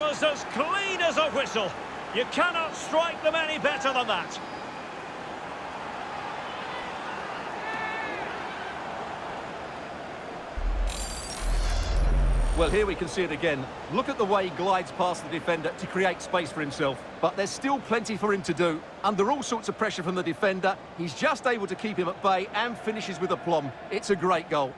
was as clean as a whistle. You cannot strike them any better than that. Well, here we can see it again. Look at the way he glides past the defender to create space for himself. But there's still plenty for him to do. Under all sorts of pressure from the defender, he's just able to keep him at bay and finishes with aplomb. It's a great goal.